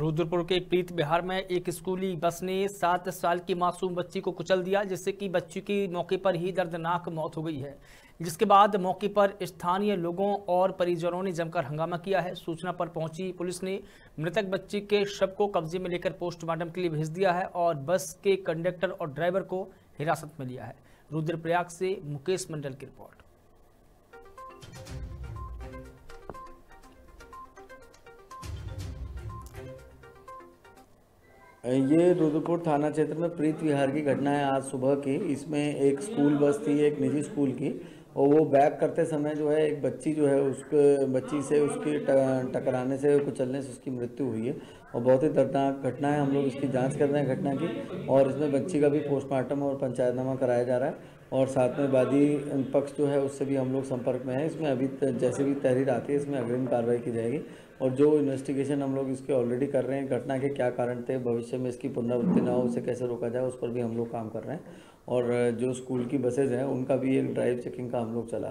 रुद्रपुर के प्रीत बिहार में एक स्कूली बस ने सात साल की मासूम बच्ची को कुचल दिया, जिससे कि बच्ची की मौके पर ही दर्दनाक मौत हो गई है। जिसके बाद मौके पर स्थानीय लोगों और परिजनों ने जमकर हंगामा किया है। सूचना पर पहुँची पुलिस ने मृतक बच्ची के शव को कब्जे में लेकर पोस्टमार्टम के लिए भेज दिया है और बस के कंडक्टर और ड्राइवर को हिरासत में लिया है। रुद्रप्रयाग से मुकेश मंडल की रिपोर्ट। ये रुद्रपुर थाना क्षेत्र में प्रीत विहार की घटना है आज सुबह की। इसमें एक स्कूल बस थी, एक निजी स्कूल की। और वो बैक करते समय जो है, एक बच्ची जो है, उसके बच्ची से उसकी टकराने से कुचलने से उसकी मृत्यु हुई है। और बहुत ही दर्दनाक घटना है, हम लोग इसकी जाँच कर रहे हैं घटना की और इसमें बच्ची का भी पोस्टमार्टम और पंचायतनामा कराया जा रहा है। और साथ में वादी पक्ष जो है, उससे भी हम लोग संपर्क में हैं। इसमें अभी जैसे भी तहरीर आती है, इसमें अग्रिम कार्रवाई की जाएगी। और जो इन्वेस्टिगेशन हम लोग इसके ऑलरेडी कर रहे हैं, घटना के क्या कारण थे, भविष्य में इसकी पुनरावृत्ति ना हो, उसे कैसे रोका जाए, उस पर भी हम लोग काम कर रहे हैं। और जो स्कूल की बसेज हैं, उनका भी एक ड्राइव चेकिंग का हम लोग चला